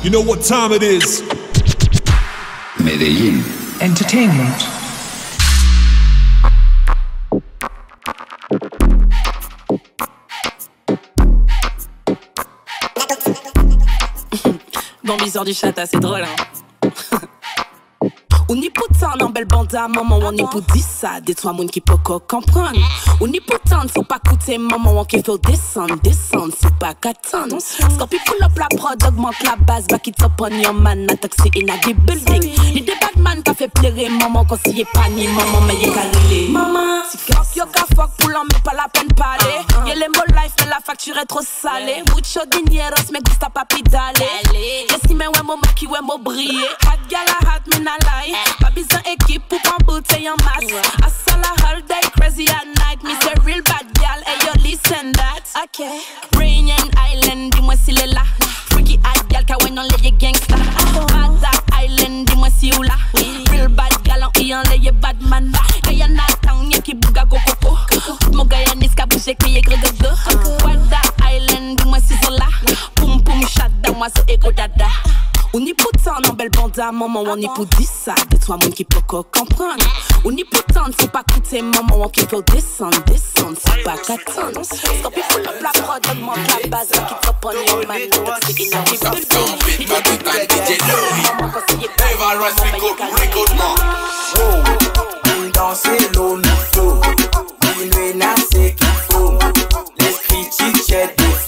You know what time it is? Medellín. Entertainment. Bon bizarre du chat, c'est drôle hein. On y peut en belle bande à maman, on y peut dire ça, des trois moun qui peut comprendre. On y peut faut pas coûter maman, on qui faut descendre, descendre, faut pas qu'attendre. Scorpion pull up la prod, augmente la base, va qui top on your man, attaque c'est inagé building. Les débats fait maman, quand pas ni maman, mais y'a qu'à Maman, yo qu'à fuck, pour l'homme, mais pas la peine parler. Y'a les mots life, mais la facture est trop salée. Mucho dinero, mais gusta papi dale. Y'a si mais ouais, mon qui ouais, mon briller. Hot gala, hot, me na lie. Pas besoin équipe pour prendre bouteille en masse. I saw la all day crazy listen that. Okay. Rain and Island, s'il est là. Freaky hot gal, car when on les gangsta. Mada Island, dis-moi si ou là. Real bad gal, on y en les bad man. Kaya na town, y'a qui bouga go coco. Mon gars y'a niska bouge, qui y'a grego à maman, on y pour dire ça, de toi monde qui peut comprendre. On y pourtant, faut pas coûter maman, on qui peut descendre, descendre, c'est pas qu'attendre. Scorpi pull up la prod, augmente la base, qui top on your man, toxic in deep building. Pas tout un DJ Lori Eva Rice record, record man Une danser l'eau nous faut c'est qu'il faut. L'esprit chichette défaut Nous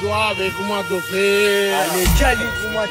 doit avec moi d'offrir. Allez, pour moi.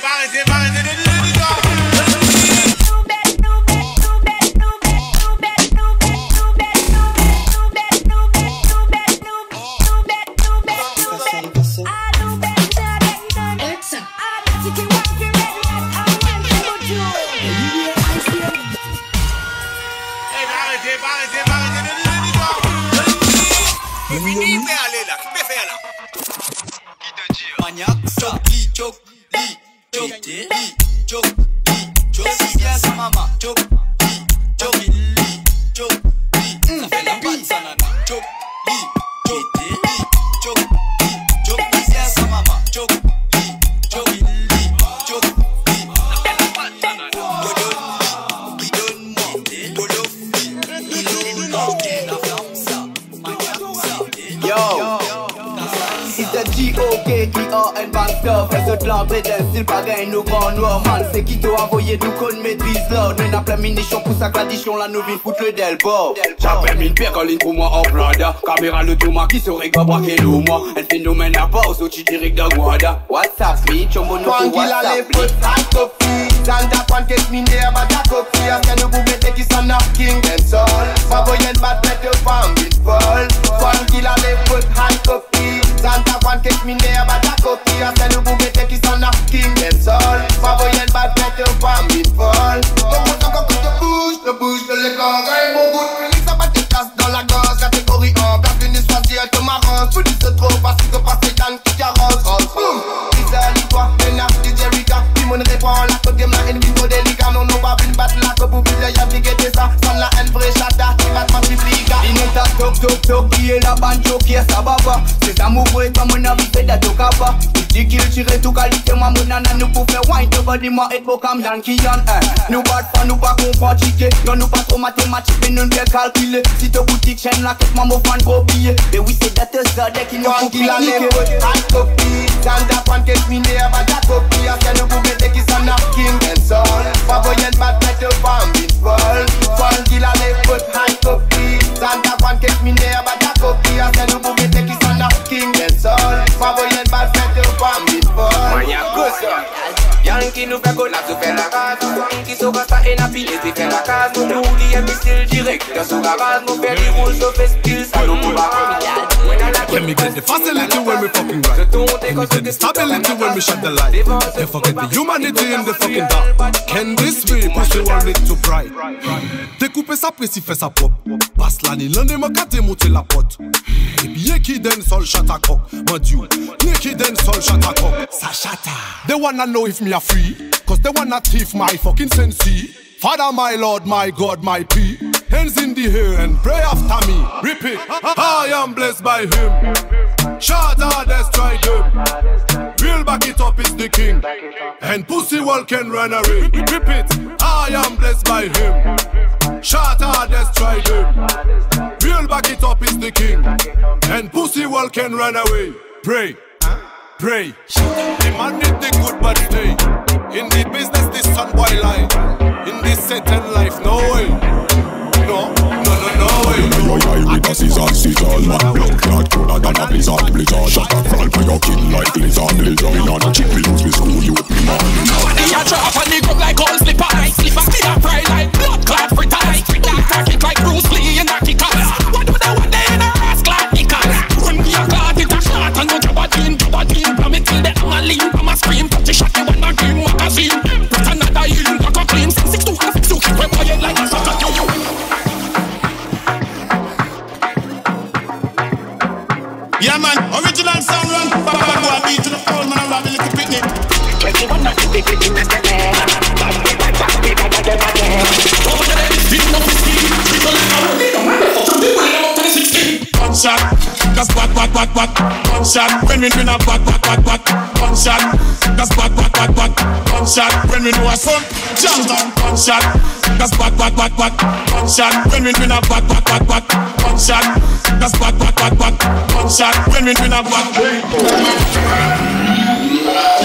Bah, arrêtez, bah, l'ordre Mais n'a plein minition pour sa cladition, nous vin foutre le del bord J'appelle pire quand ligne pour moi en blada Caméra le tout qui se règle pas braquer nous moi Un phénomène à au tu direct de Guada. What's up, bitch, on mono pour what's up, bitch Zanda kwan kes mi ne ba da kopi Aske nou pou mette ki sa na king and soul. Favoyen bat mette fam bit fall Kwan ki la le put hand kopi Zanda kwan kes mi ne ba da kopi Aske nou pou mette ki sa na king and soul Favoyen bat mette fam bit fall Ton mot encore que te bouge, te bouge de l'écran Gagne mon goût, Félix faire wine Te body moi et pour comme Yankee Yan Nous bat pas nous pas comprendre chiquer Non nous pas trop mathématique mais nous bien Si te boutique chaîne la moi mon fan gros billet Et oui c'est d'être ça dès qu'il nous faut cliquer Hot copy Zanda kwan kes mi ne ba Yo sou gaman mou fe di woul so fe spil Sa nou mou baran Let me get the facility when we fucking ride Let me get the stability when we shut the light They forget the humanity in the fucking dark Can this be pussy world it too bright Dekoupe sa presi fe sa pop Bas la ni lande mwen kate mouti la pot E biye ki den sol chata kok Mwen diyo, biye ki den sol chata kok Sa chata They wanna know if me a free Cause they wanna thief my fucking sensi Father, my Lord, my God, my P. hands in the air and pray after me. Repeat, I am blessed by him. Short hardest try them. Real back it up is the king. And pussy wall can run away. Repeat, I am blessed by him. Short hardest try them. Real back it up is the king. And pussy wall can run away. Pray. Pray. The man the good but. In the business, this sun boy lie. In this certain life, no way. No, no, no, no way. Yo, yo, with a scissor, scissor, man Blood clot, cooler than a blizzard, blizzard Shut up, crawl for your kill like lizard, lizard Me not a chip, we lose, we school you, me man Nobody a drop on the ground like old slipper Slipper still a fry like blood clot fritters Attack it like Bruce Lee in a kickers shot, when we win a what, what, what, what. One shot, that's what, what, what, what. One shot, when we know a son, jam down. One shot, that's what, what, what, what. One shot, when we win a what, what, what, what. One shot, that's what, what, what, what. One shot, when we win a what.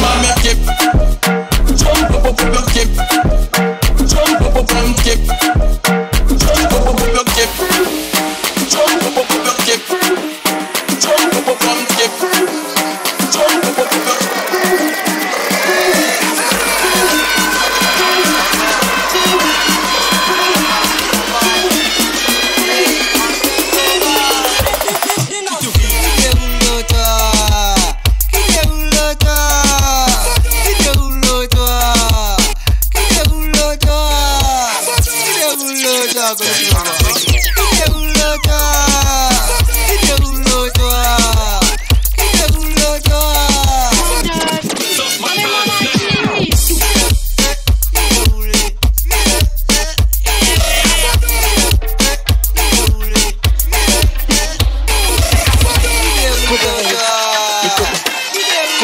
Mama kip, jump up up up kip, jump up up up kip,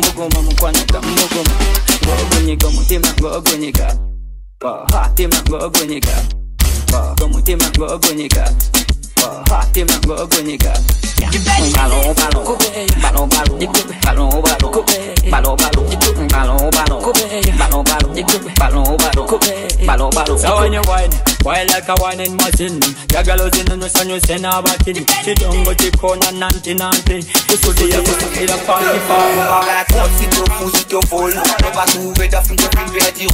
mbugoma mukwanika mbugoma ngogonyeka omutima ngogonyeka ha tima ngogonyeka ha omutima ngogonyeka Hatima ngogunyiga Balo balo Balo balo Balo balo Balo balo Balo balo Balo balo Balo balo Balo balo So when you wine, wine like a whining machine Your girl is in the sun, you send her back in She don't go to corner, nanti nanti You should be able to feel a party for La crotte si tu fous, si tu vol On va trouver ta fille, ta fille, elle t'y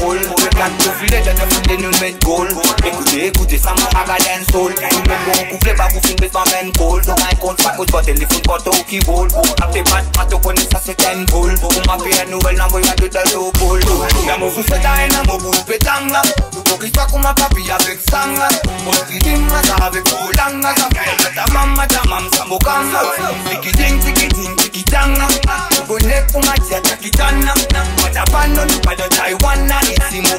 Kou file de te funde nou men gol Ekoute, ekoute, sa man aga den sol Nou men bon koufle ba pou fin besman men kol Nou an kont pa kout bote, li foun kote ou ki vol Apte bat, pato kone sa se ten vol Ou ma pe en nouvel nan voya de del do bol Nan mou fou seta e nan mou bou la Nou pou ki swa ma papi avek sang la Mou ki dim la sa avek pou lang la Sa mou ta mam sa mou kang la Tiki ding, tiki ding, tiki tang la Mou bonek pou ma tia takitan la Mou ta pan nou de Taiwan la Isi mou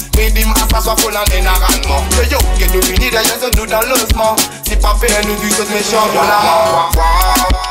Made him à s'asseoir pour l'année narralement Hey yo, qu'est-ce que tu dis, déjà, je nous dans l'osement C'est pas fait, nous du tout méchant dans la mort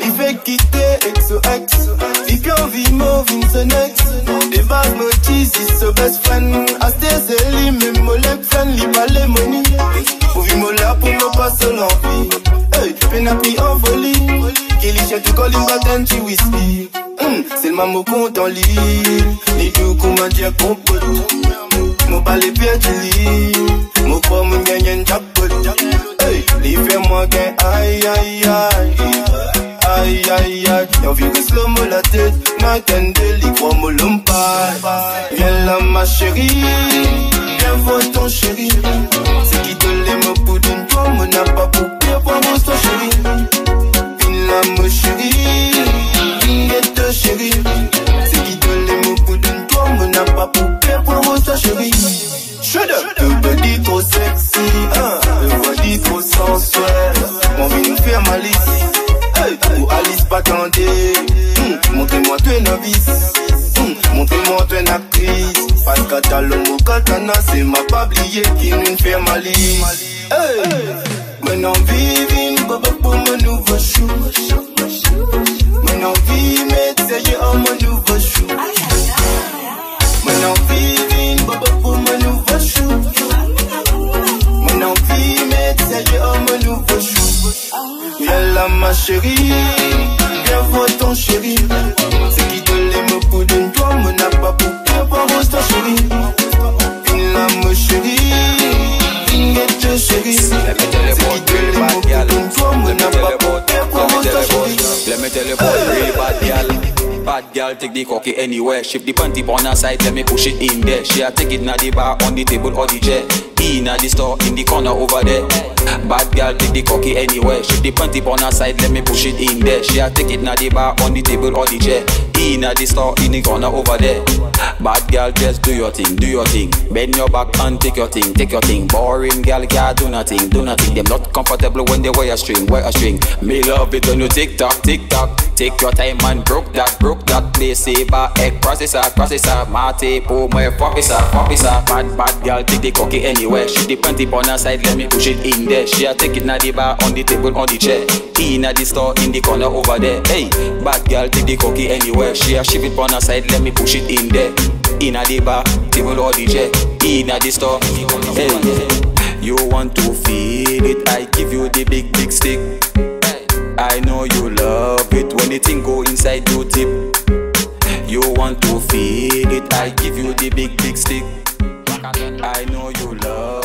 Il fait quitter exo ex. Il vit mauve Des so best friend Asté c'est même molep fan les money. Pour vivre mola pour me passer l'envie. Hey, penapi en folie. Kelly chèque du colline batten tu whisky. Hmm, c'est le mamo qu'on t'en lit Les m'a mo parle bien tu lis Mo pas mon gagne une Hey, l'hiver moi gagne aïe aïe aïe Aïe aïe aïe Y'a envie de slow mo la tête Ma gagne de Viens là ma chérie. Viens voir ton chéri. C'est qui te l'aime au Take the cocky anywhere. Shift the panty on her side, let me push it in there. She a take it na the bar, on the table or the chair. In a the store, in the corner over there. Bad girl take the cocky anywhere. Shift the panty on her side, let me push it in there. She a take it na the bar, on the table or the chair. In a the store, in the corner over there. Bad girl, just do your thing, do your thing. Bend your back and take your thing, take your thing. Boring girl can't do nothing, do nothing. Them not comfortable when they wear a string, wear a string. Me love it when you tick tock, tick tock. Take your time and broke that, broke that. Play saber, egg processor, processor. Mate, po, oh, my officer, officer. Bad, bad girl, take the cocky anywhere. She the panty on her side, let me push it in there. She a take it na the bar, on the table, on the chair. In at the store, in the corner over there. Hey, bad girl, take the cocky anywhere. She a ship it on her side, let me push it in there. In at the bar, table or the chair. In at the store, hey. You want to feel it? I give you the big, big stick. I know you love it when the thing go inside your tip. You want to feel it? I give you the big, big stick. I know you love